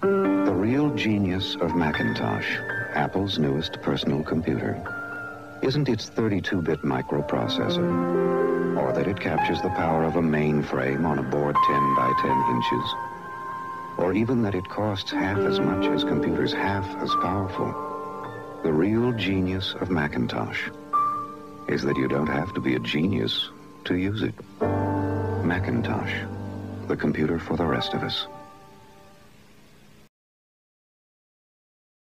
The real genius of Macintosh, Apple's newest personal computer, isn't its 32-bit microprocessor, or that it captures the power of a mainframe on a board 10 by 10 inches, or even that it costs half as much as computers half as powerful. The real genius of Macintosh is that you don't have to be a genius to use it. Macintosh, the computer for the rest of us.